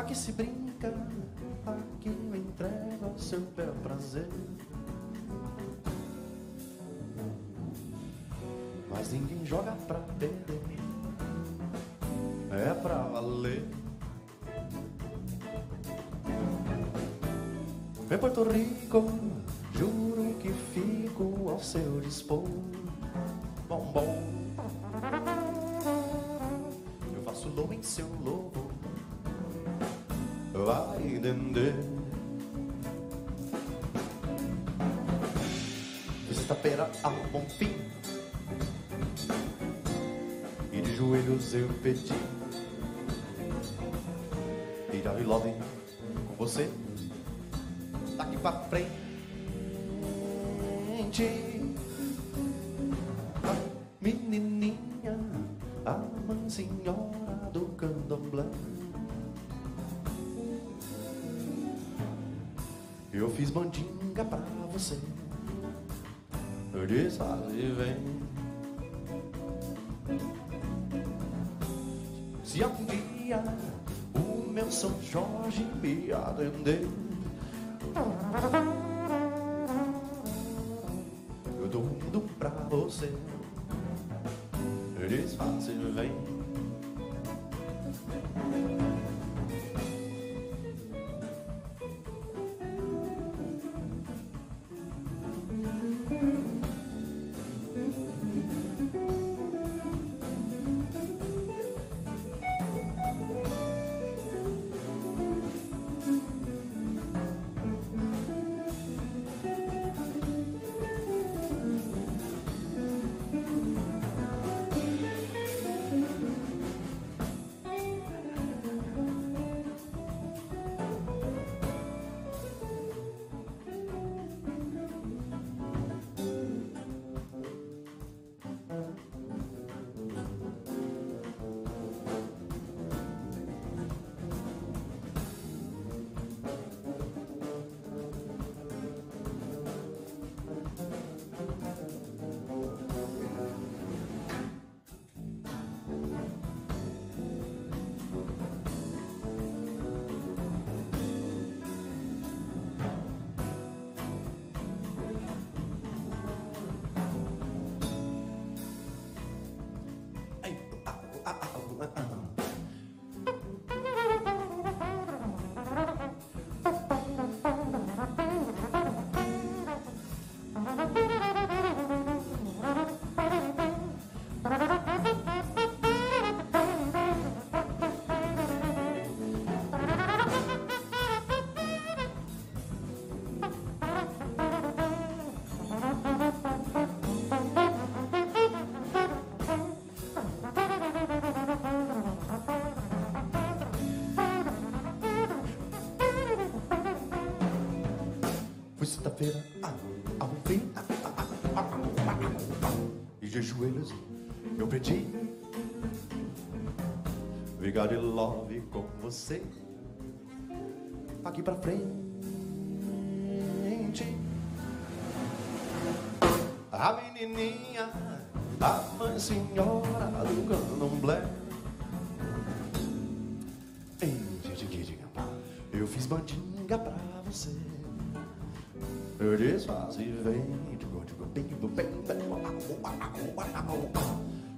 Aqui se brinca, aqui eu entrego ao seu bel prazer. Mas ninguém joga pra perder, é pra valer. Em Porto Rico, juro que fico ao seu dispor. Bom, bom. Eu faço lobo em seu lobo. Vai entender. Sexta-feira bom fim. E de joelhos eu pedi. Ir ao love com você daqui pra frente. A menininha, a mãe senhora do candomblé. Eu fiz mandinga pra você. Desfaz e vem. Se algum dia o meu São Jorge me atender. Eu dou mundo pra você. Desfaz e vem. Foi sexta-feira, ah, ao fim, ah, ah, ah, ah, ah, e de joelhos eu pedi Vigar love com você aqui pra frente. A menininha, a mãe senhora do candomblé. Ei, Eu fiz bandinga pra você.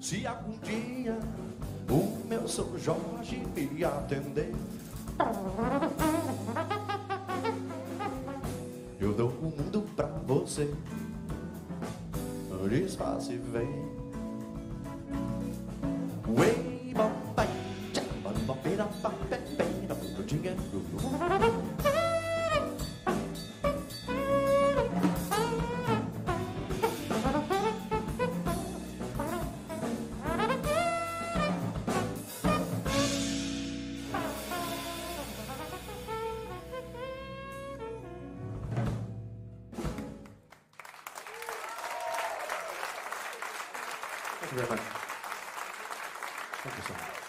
Se algum dia o meu São Jorge me atender, eu dou o um mundo pra você. Desface vem. Way, bom, pai, tchau, bom, pera, pá, pé, pé, não, dinheiro. Thank you very much. Thank you so much.